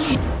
Yeah.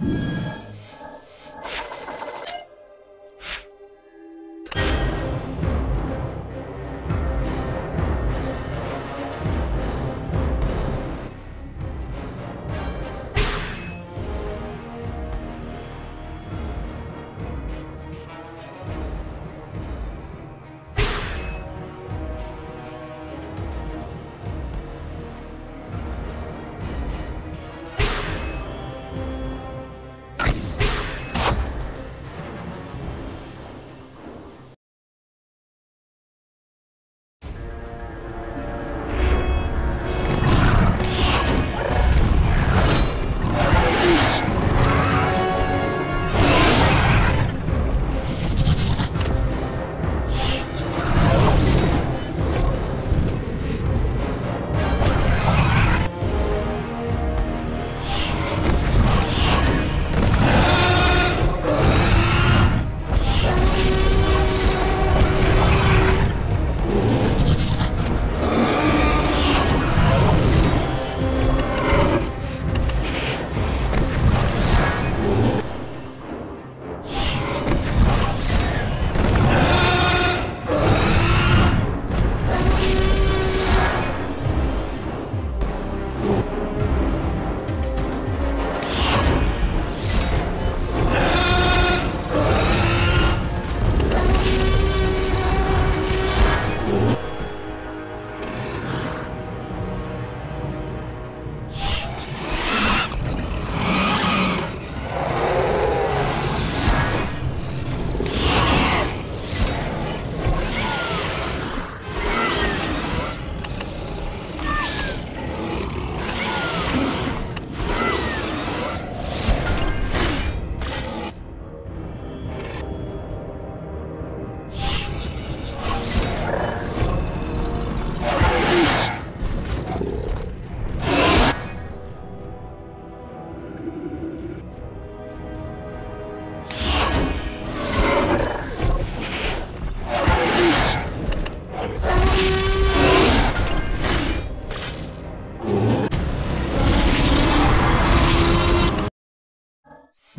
You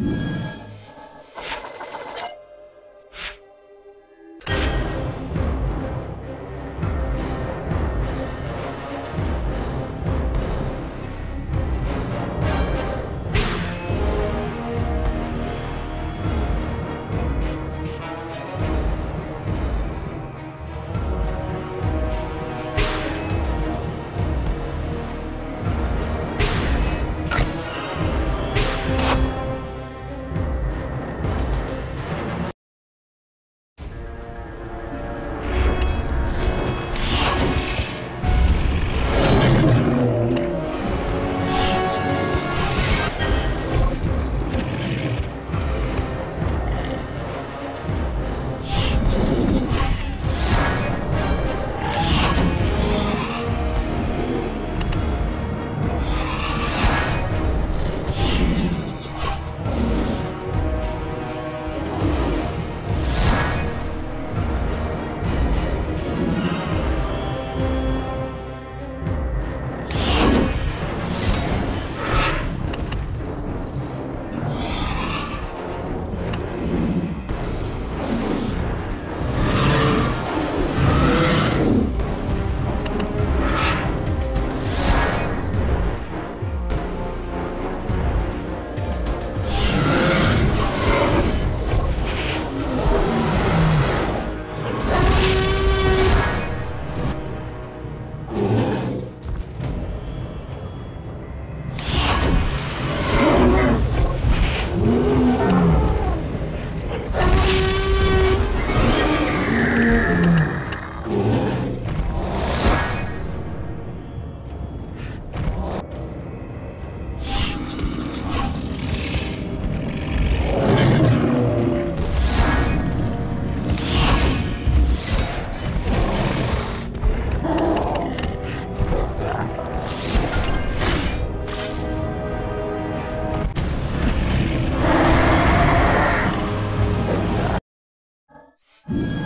you you